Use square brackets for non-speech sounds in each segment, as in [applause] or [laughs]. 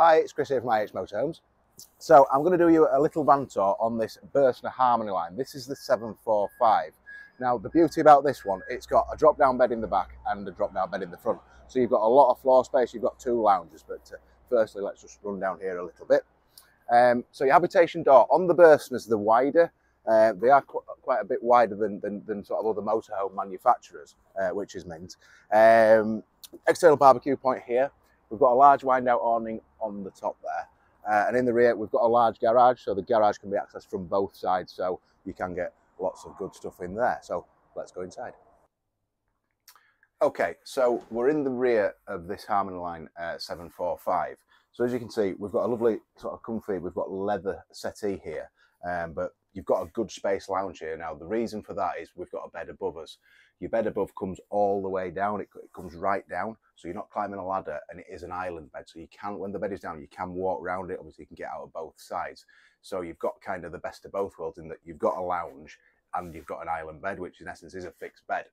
Hi, it's Chris here from IH Motorhomes. So I'm going to do you a little van tour on this Bürstner Harmony line. This is the 745. Now the beauty about this one, it's got a drop down bed in the back and a drop down bed in the front. So you've got a lot of floor space, you've got two lounges, but uh, firstly let's just run down here a little bit. Um, so your habitation door on the Bürstners, the wider, uh, they are qu quite a bit wider than, than, than, sort of other motorhome manufacturers, uh, which is mint. Um, external barbecue point here. We've got a large wind out awning on the top there. Uh, and in the rear, we've got a large garage, so the garage can be accessed from both sides, so you can get lots of good stuff in there. So let's go inside. Okay, so we're in the rear of this Harmony Line uh, 745. So as you can see, we've got a lovely sort of comfy, we've got leather settee here, um, but you've got a good space lounge here. Now, the reason for that is we've got a bed above us. Your bed above comes all the way down. It, it comes right down. So you're not climbing a ladder and it is an island bed. So you can, when the bed is down, you can walk around it. Obviously, you can get out of both sides. So you've got kind of the best of both worlds in that you've got a lounge and you've got an island bed, which in essence is a fixed bed.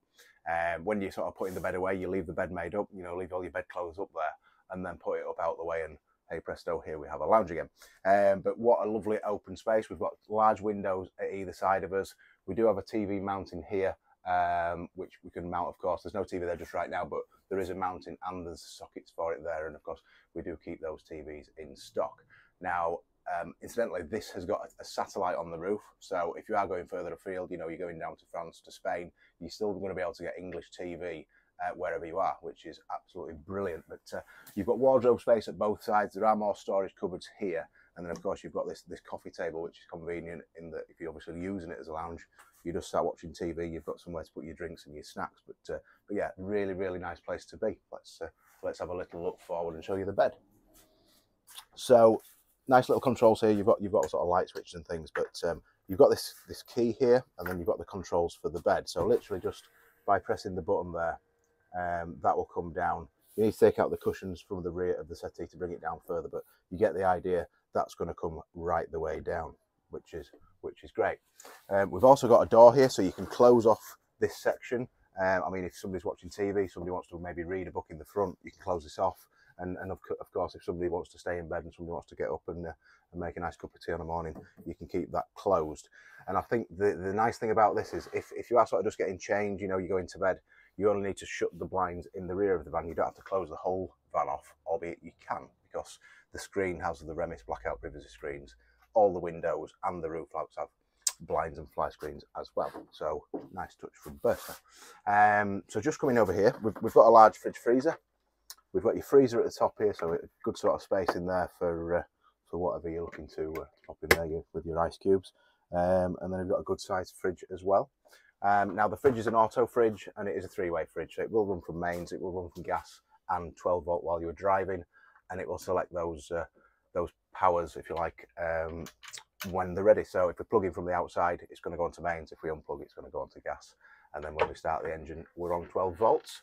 Um, when you're sort of putting the bed away, you leave the bed made up, you know, leave all your bed clothes up there and then put it up out the way and hey presto, here we have a lounge again. Um, but what a lovely open space. We've got large windows at either side of us. We do have a TV mounting here, um, which we can mount, of course. There's no TV there just right now, but there is a mounting and there's sockets for it there. And of course, we do keep those TVs in stock. Now, um, incidentally, this has got a, satellite on the roof. So if you are going further afield, you know, you're going down to France, to Spain, you're still going to be able to get English TV uh, wherever you are, which is absolutely brilliant. But uh, you've got wardrobe space at both sides. There are more storage cupboards here. And then, of course, you've got this, this coffee table, which is convenient in that if you're obviously using it as a lounge, you just start watching TV, you've got somewhere to put your drinks and your snacks. But, uh, but yeah, really, really nice place to be. Let's, uh, let's have a little look forward and show you the bed. So nice little controls here. You've got, you've got sort of light switches and things, but um, you've got this, this key here, and then you've got the controls for the bed. So literally just by pressing the button there, um, that will come down. You need to take out the cushions from the rear of the settee to bring it down further, but you get the idea that's going to come right the way down, which is which is great. Um, we've also got a door here, so you can close off this section. Um, I mean, if somebody's watching TV, somebody wants to maybe read a book in the front, you can close this off. And, and of, of course, if somebody wants to stay in bed and somebody wants to get up and, uh, and make a nice cup of tea in the morning, you can keep that closed. And I think the, the nice thing about this is if, if you are sort of just getting changed, you know, you go into bed, you only need to shut the blinds in the rear of the van. You don't have to close the whole van off, albeit you can because the screen has the Remis blackout privacy screens. All the windows and the roof lamps have blinds and fly screens as well. So nice touch from Bürstner. Um, so just coming over here, we've, we've, got a large fridge freezer. We've got your freezer at the top here, so a good sort of space in there for uh, for whatever you're looking to uh, pop in there with your ice cubes. Um, and then we've got a good sized fridge as well. Um, now the fridge is an auto fridge and it is a three-way fridge. So it will run from mains, it will run from gas and 12 volt while you're driving, and it will select those uh, those powers, if you like, um, when they're ready. So if we plug in from the outside, it's going to go onto mains. If we unplug, it's going to go onto gas. And then when we start the engine, we're on 12 volts.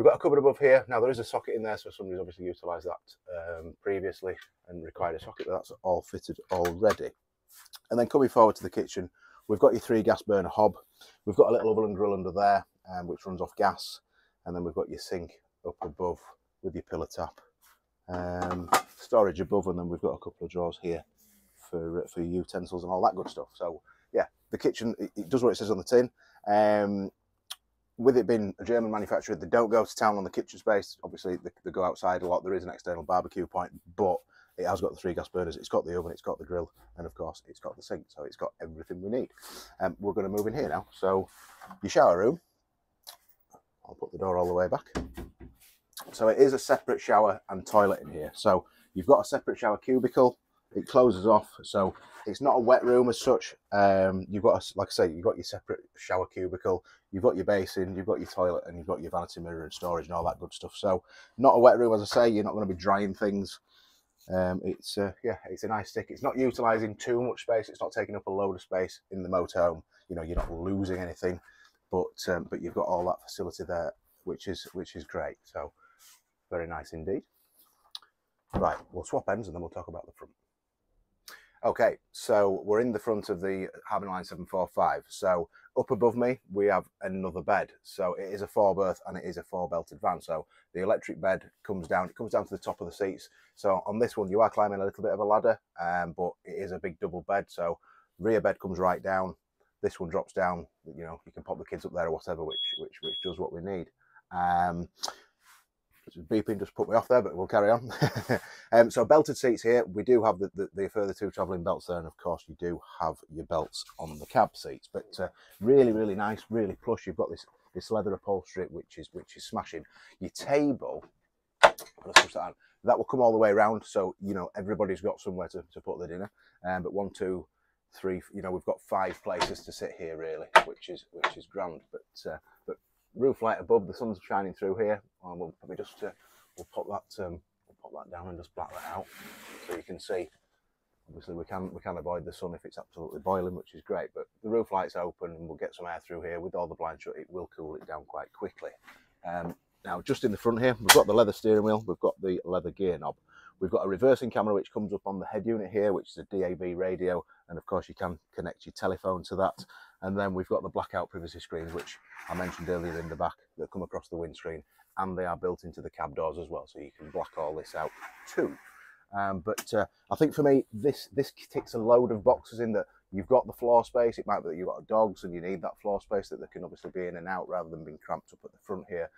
We've got a cupboard above here. Now there is a socket in there, so somebody's obviously utilised that um, previously and required a socket, but that's all fitted already. And then coming forward to the kitchen, We've got your three gas burner hob. We've got a little oven and grill under there, um, which runs off gas. And then we've got your sink up above with your pillar tap. Um, storage above, and then we've got a couple of drawers here for, for utensils and all that good stuff. So yeah, the kitchen, it, it does what it says on the tin. Um, with it being a German manufacturer, they don't go to town on the kitchen space. Obviously, they, they, go outside a lot. There is an external barbecue point, but it has got the three gas burners, it's got the oven, it's got the grill, and of course it's got the sink, so it's got everything we need. Um, we're going to move in here now. So your shower room, I'll put the door all the way back. So it is a separate shower and toilet in here. So you've got a separate shower cubicle, it closes off, so it's not a wet room as such. Um, you've got, a, like I say, you've got your separate shower cubicle, you've got your basin, you've got your toilet, and you've got your vanity mirror and storage and all that good stuff. So not a wet room, as I say, you're not going to be drying things um, it's uh, yeah, it's a nice stick. It's not utilising too much space. It's not taking up a load of space in the motorhome. You know, you're not losing anything, but um, but you've got all that facility there, which is which is great. So very nice indeed. Right, we'll swap ends and then we'll talk about the front. Okay, so we're in the front of the Harmony Line 745. So up above me, we have another bed. So it is a four berth and it is a four belted van. So the electric bed comes down, it comes down to the top of the seats. So on this one, you are climbing a little bit of a ladder, um, but it is a big double bed. So rear bed comes right down. This one drops down, you know, you can pop the kids up there or whatever, which, which, which does what we need. Um, beeping just put me off there, but we'll carry on. [laughs] um, so belted seats here. We do have the, the, the, further two travelling belts there, and of course you do have your belts on the cab seats. But uh, really, really nice, really plush. You've got this this leather upholstery, which is which is smashing. Your table, that, that will come all the way around, so you know everybody's got somewhere to, to put their dinner. Um, but one, two, three, you know we've got five places to sit here really, which is which is grand. But uh, but roof light above, the sun's shining through here. And we'll probably just uh, we'll pop that um, we'll pop that down and just black that out so you can see. Obviously, we can we can avoid the sun if it's absolutely boiling, which is great. But the roof light's open, and we'll get some air through here with all the blinds shut. It will cool it down quite quickly. Um, now, just in the front here, we've got the leather steering wheel, we've got the leather gear knob, we've got a reversing camera which comes up on the head unit here, which is a DAB radio, and of course you can connect your telephone to that. And then we've got the blackout privacy screens, which I mentioned earlier in the back, that come across the windscreen, and they are built into the cab doors as well, so you can block all this out too. Um, but uh, I think for me, this this ticks a load of boxes in that you've got the floor space. It might be that you've got dogs and you need that floor space that they can obviously be in and out rather than being cramped up at the front here.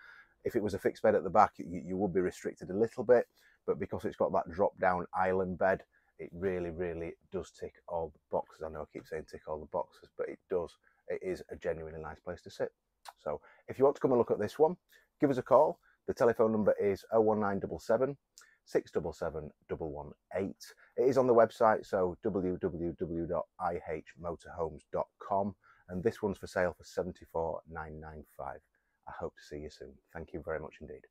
If it was a fixed bed at the back, you, you would be restricted a little bit, but because it's got that drop down island bed, it really, really does tick all the boxes. I know I keep saying tick all the boxes, but it does. It is a genuinely nice place to sit. So if you want to come and look at this one, give us a call. The telephone number is 01977 677 118. It is on the website, so www.ihmotorhomes.com. And this one's for sale for 74995 I hope to see you soon. Thank you very much indeed.